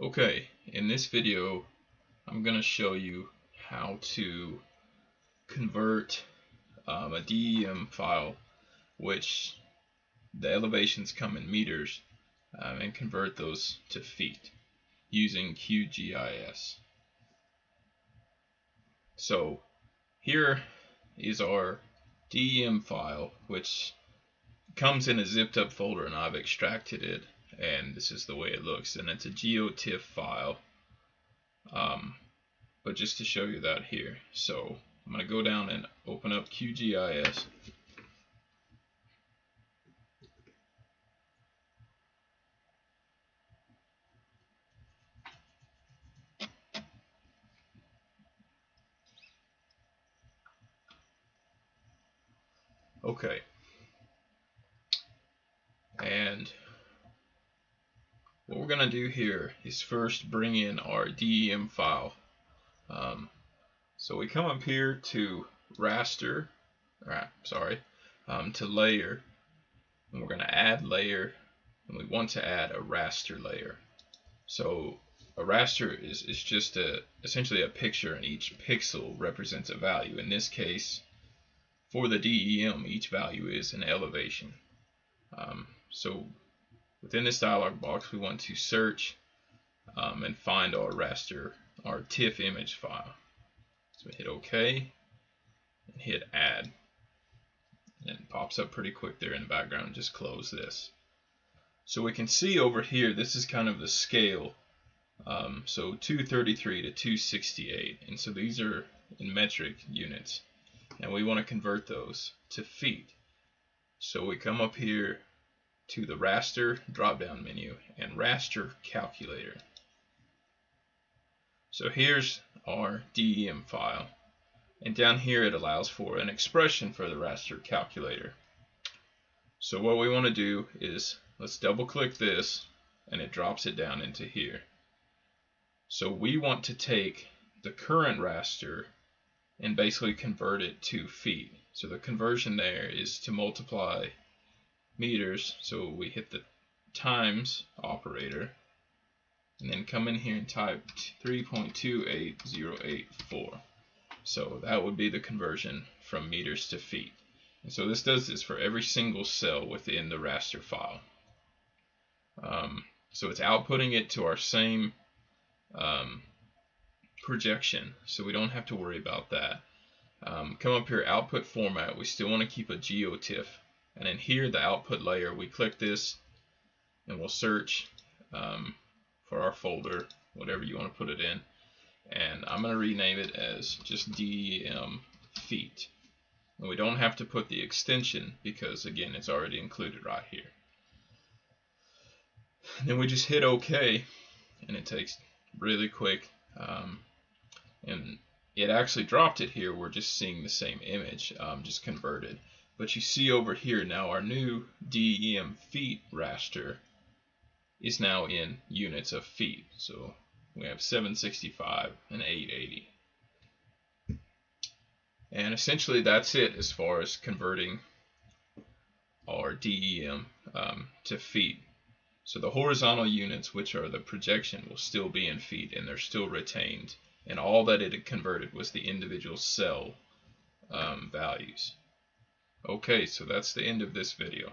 Okay, in this video I'm going to show you how to convert um, a DEM file which the elevations come in meters um, and convert those to feet using QGIS. So here is our DEM file which comes in a zipped up folder and I've extracted it and this is the way it looks and it's a geotiff file. Um, but just to show you that here so I'm going to go down and open up QGIS okay. And what we're going to do here is first bring in our DEM file. Um, so we come up here to raster, right, sorry, um, to layer, and we're going to add layer, and we want to add a raster layer. So a raster is, is just a essentially a picture and each pixel represents a value. In this case, for the DEM, each value is an elevation. Um, so Within this dialog box, we want to search um, and find our raster, our TIFF image file. So we hit OK and hit Add. And it pops up pretty quick there in the background. Just close this. So we can see over here, this is kind of the scale. Um, so 233 to 268. And so these are in metric units. And we want to convert those to feet. So we come up here to the raster drop-down menu and raster calculator. So here's our DEM file and down here it allows for an expression for the raster calculator. So what we want to do is let's double click this and it drops it down into here. So we want to take the current raster and basically convert it to feet. So the conversion there is to multiply meters. So we hit the times operator and then come in here and type 3.28084. So that would be the conversion from meters to feet. And so this does this for every single cell within the raster file. Um, so it's outputting it to our same um, projection, so we don't have to worry about that. Um, come up here, output format, we still want to keep a GeoTIFF and then here, the output layer, we click this and we'll search um, for our folder, whatever you want to put it in. And I'm going to rename it as just DEM feet. And we don't have to put the extension because, again, it's already included right here. And then we just hit OK, and it takes really quick. Um, and it actually dropped it here. We're just seeing the same image, um, just converted. But you see over here now our new DEM feet raster is now in units of feet. So we have 765 and 880. And essentially that's it as far as converting our DEM um, to feet. So the horizontal units, which are the projection, will still be in feet and they're still retained. And all that it had converted was the individual cell um, values. Okay, so that's the end of this video.